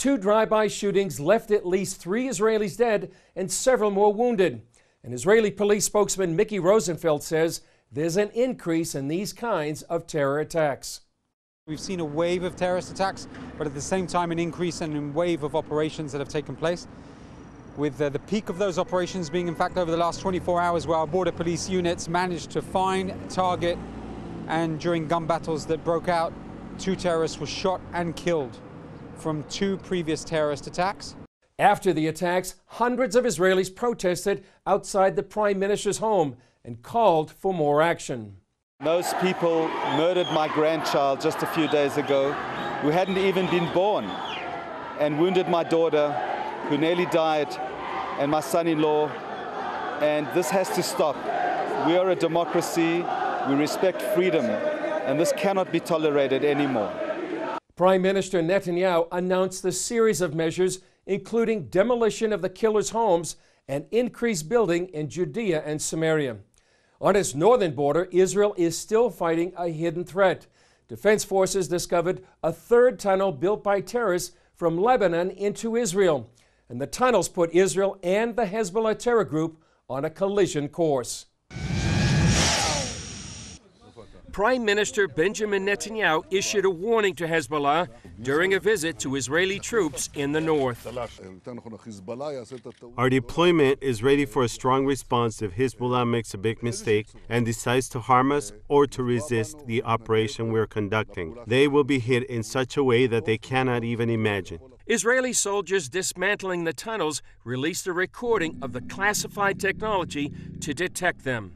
Two drive-by shootings left at least three Israelis dead and several more wounded. An Israeli police spokesman Micky Rosenfeld says there's an increase in these kinds of terror attacks. We've seen a wave of terrorist attacks, but at the same time an increase in a wave of operations that have taken place. With uh, the peak of those operations being in fact over the last 24 hours where our border police units managed to find, target and during gun battles that broke out, two terrorists were shot and killed from two previous terrorist attacks. After the attacks, hundreds of Israelis protested outside the prime minister's home and called for more action. Those people murdered my grandchild just a few days ago, who hadn't even been born, and wounded my daughter, who nearly died, and my son in law. And this has to stop. We are a democracy, we respect freedom, and this cannot be tolerated anymore. Prime Minister Netanyahu announced a series of measures, including demolition of the killers' homes and increased building in Judea and Samaria. On its northern border, Israel is still fighting a hidden threat. Defense forces discovered a third tunnel built by terrorists from Lebanon into Israel. And the tunnels put Israel and the Hezbollah terror group on a collision course. Prime Minister Benjamin Netanyahu issued a warning to Hezbollah during a visit to Israeli troops in the north. Our deployment is ready for a strong response if Hezbollah makes a big mistake and decides to harm us or to resist the operation we're conducting. They will be hit in such a way that they cannot even imagine. Israeli soldiers dismantling the tunnels released a recording of the classified technology to detect them.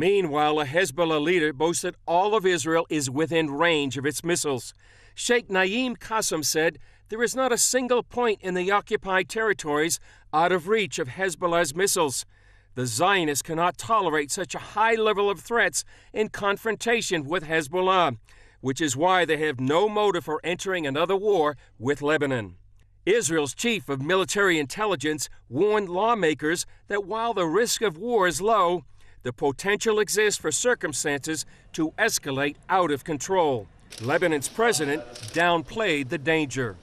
Meanwhile, a Hezbollah leader boasted all of Israel is within range of its missiles. Sheikh Naim Qassem said there is not a single point in the occupied territories out of reach of Hezbollah's missiles. The Zionists cannot tolerate such a high level of threats in confrontation with Hezbollah, which is why they have no motive for entering another war with Lebanon. Israel's chief of military intelligence warned lawmakers that while the risk of war is low, the potential exists for circumstances to escalate out of control. Lebanon's president downplayed the danger.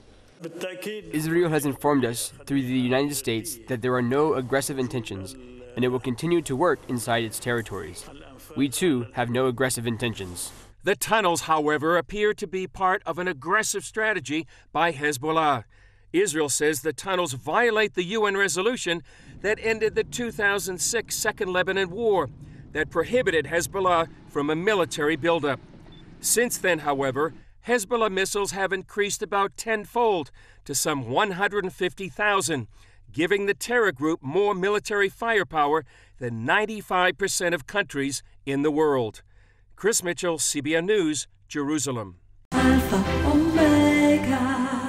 Israel has informed us through the United States that there are no aggressive intentions, and it will continue to work inside its territories. We too have no aggressive intentions. The tunnels, however, appear to be part of an aggressive strategy by Hezbollah. Israel says the tunnels violate the UN resolution that ended the 2006 Second Lebanon War that prohibited Hezbollah from a military buildup. Since then, however, Hezbollah missiles have increased about tenfold to some 150,000, giving the terror group more military firepower than 95% of countries in the world. Chris Mitchell, CBN News, Jerusalem. Alfa Omega.